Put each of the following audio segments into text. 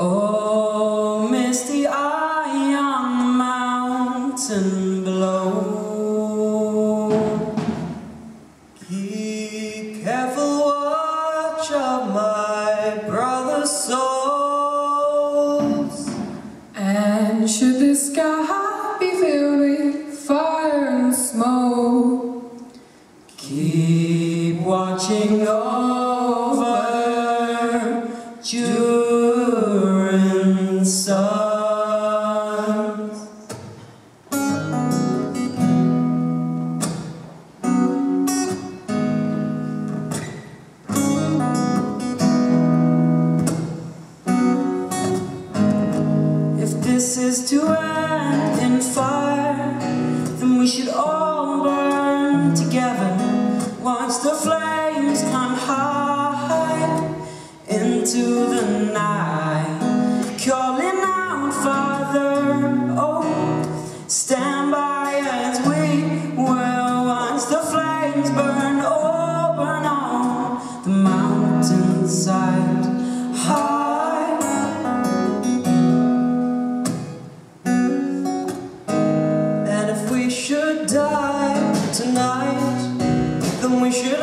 Oh, misty eye on the mountain below. Keep careful watch of my brother's souls. And should the sky be filled with fire and smoke, Keep watching over If this is to end in fire, then we should all burn together. Once the flames climb high into the night, Father, oh, stand by as we will. Once the flames burn, oh, on the mountainside high. And if we should die tonight, then we should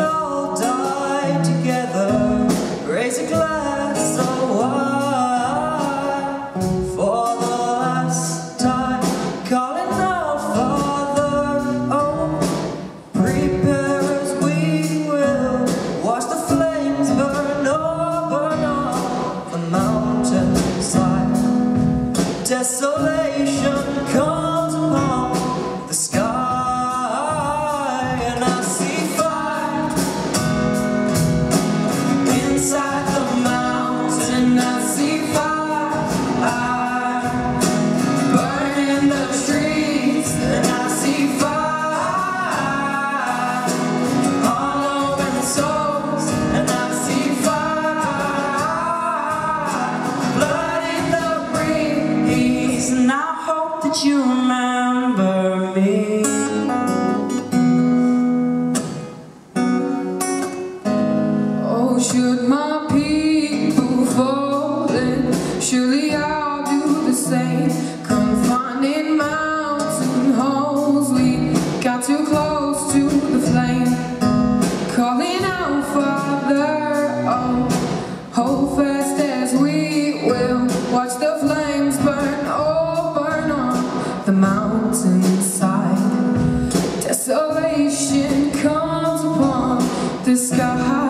that you remember me. oh, should my people fall, then surely I'll do the same. Confined in mountain holes, we got too close to the flame. Calling out, Father, oh, hold fast as we will. Watch the flames Comes upon the sky.